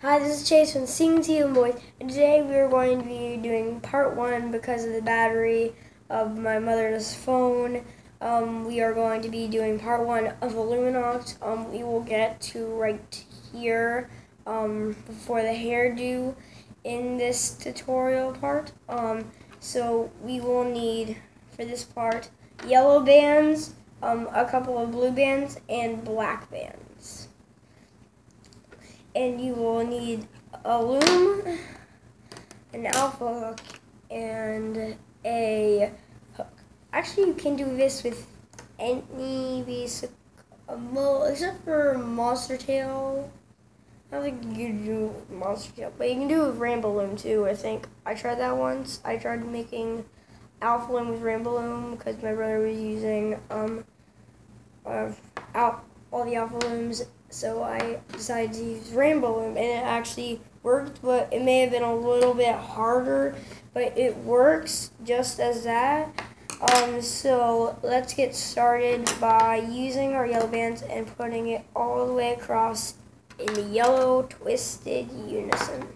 Hi, this is Chase from Sing Team Boys, and today we are going to be doing part one because of the battery of my mother's phone. Um, we are going to be doing part one of Illuminoct. Um, we will get to right here um, before the hairdo in this tutorial part. Um, so we will need, for this part, yellow bands, um, a couple of blue bands, and black bands and you will need a loom, an alpha hook, and a hook. Actually, you can do this with any basic, well, except for Monster Tail. I don't think you can do Monster Tail, but you can do with Rainbow Loom too, I think. I tried that once. I tried making Alpha Loom with Rainbow Loom because my brother was using um, uh, out all the Alpha Looms so I decided to use Rainbow Loom, and it actually worked, but it may have been a little bit harder, but it works just as that. Um, so let's get started by using our yellow bands and putting it all the way across in the yellow twisted unison.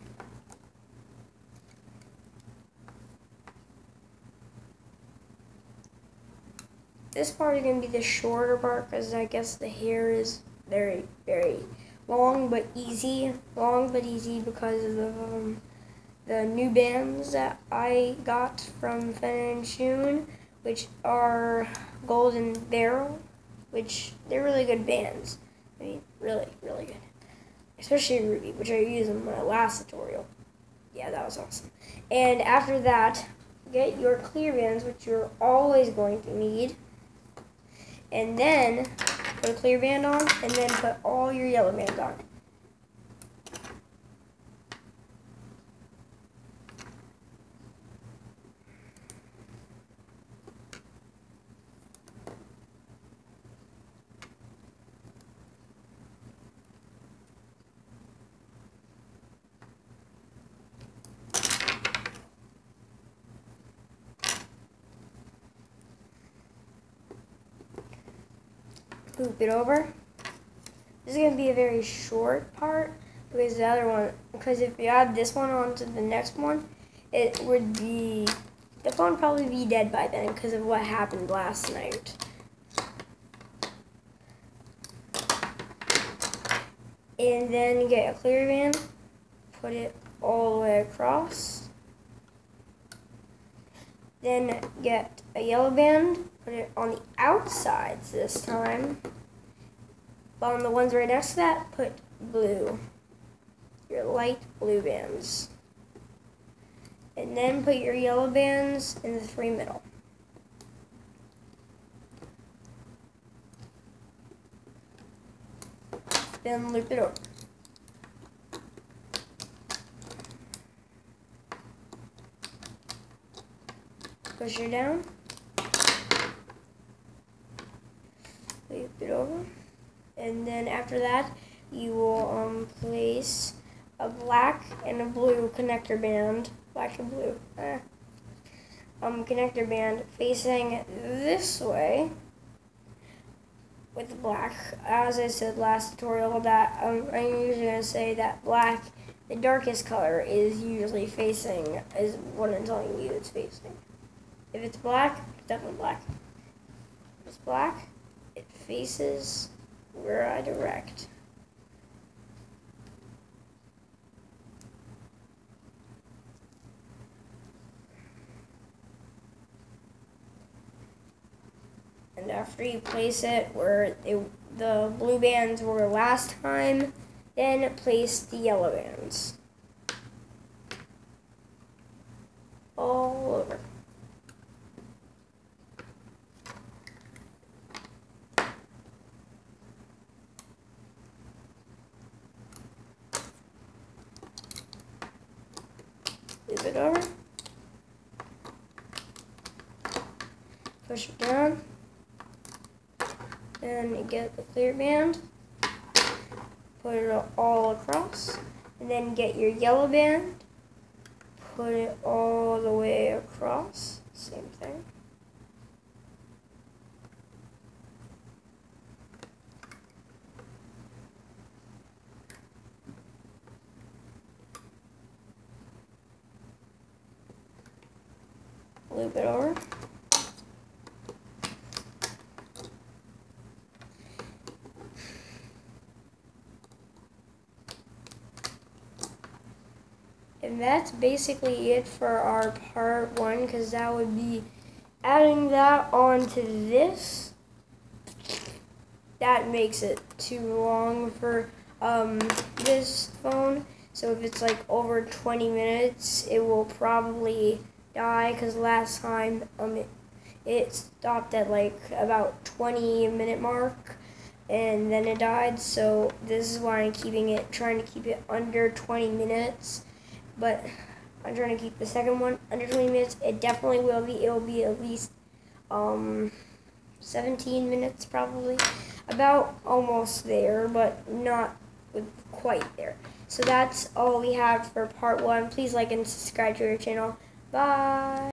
This part is going to be the shorter part because I guess the hair is very, very long but easy. Long but easy because of the, um, the new bands that I got from Fen and Shun, which are Golden Barrel, which they're really good bands. I mean, really, really good. Especially Ruby, which I used in my last tutorial. Yeah, that was awesome. And after that, get your clear bands, which you're always going to need. And then put a clear band on, and then put all your yellow bands on. Loop it over. This is going to be a very short part because the other one, because if you add this one onto the next one, it would be, the phone probably be dead by then because of what happened last night. And then get a clear band, put it all the way across. Then get a yellow band, put it on the outsides this time. But on the ones right next to that, put blue. Your light blue bands. And then put your yellow bands in the three middle. Then loop it over. Push it down. Loop it over. And then after that, you will um, place a black and a blue connector band, black and blue, eh, um, connector band facing this way with black. As I said last tutorial, that um, I'm usually going to say that black, the darkest color, is usually facing, is what I'm telling you it's facing. If it's black, definitely black. If it's black, it faces where I direct. And after you place it where it, the blue bands were last time, then place the yellow bands. All over. push it down, and get the clear band, put it all across, and then get your yellow band, put it all the way across, same thing. Loop it over. And that's basically it for our part one, because that would be adding that onto this. That makes it too long for um, this phone. So if it's like over 20 minutes, it will probably die, because last time um, it, it stopped at like about 20 minute mark and then it died so this is why I'm keeping it trying to keep it under 20 minutes but I'm trying to keep the second one under 20 minutes. It definitely will be. It will be at least um, 17 minutes probably. About almost there, but not quite there. So that's all we have for part one. Please like and subscribe to our channel. Bye.